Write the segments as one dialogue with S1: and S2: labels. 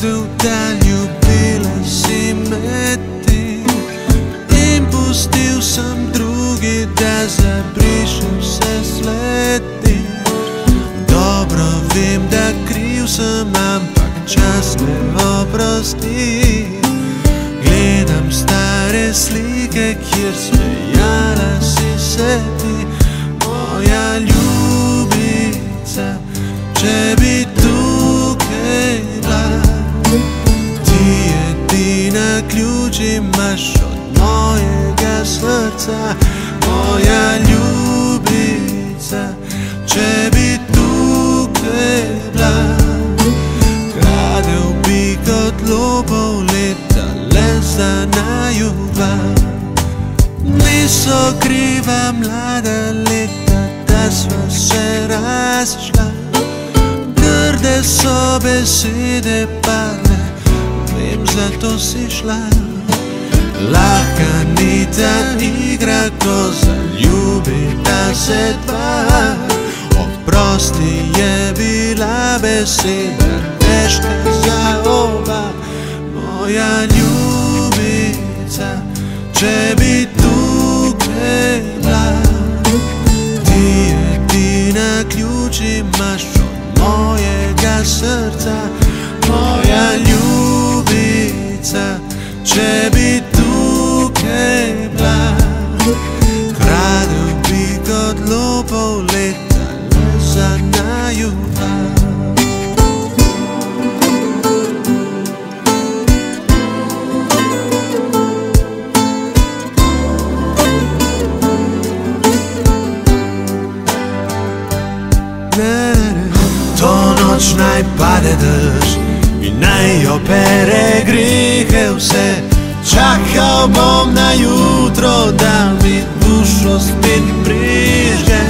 S1: zaljubila si me ti In pustil sem drugi, da zabrišem vse sledi Dobro vem, da kriv sem, ampak čas me oprosti. Gledam stare slike, kjer smejala ključ imaš od mojega srca Moja ljubica, če bi tukaj bila Kradel bi kot lopov leta le za naju dva Niso kriva mlada leta, da sva se razšla. Grde so besede padle, vem zato si šla Laka ni ta igra to zaljubit se dva. Oprosti je bila beseda teška za oba. Moja ljubica će bit tukela Ti je ti na ključima što mojega srca. Moja ljubica će bit πλά Χράδιο πίτω τλόπο λέτα λόσα να ναι, Το νότς να υπάρχει τους Είναι ο περεγρίχευσε Čakao bom na jutro da mi dušo spin priže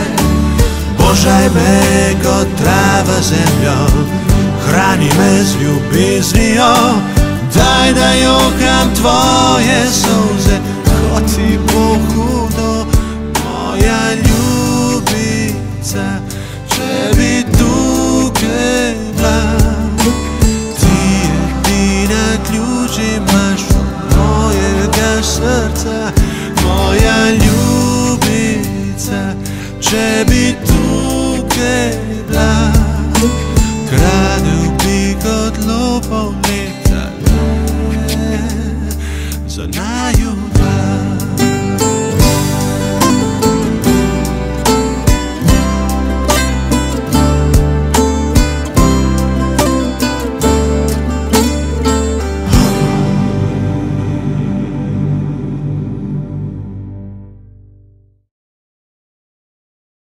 S1: Božaj me ko trava zemljo Hrani me z ljubiznio Daj da jokam tvoje suze moja ljubica, če bi tukaj bila. Kradel bi kot lopov leta le za naju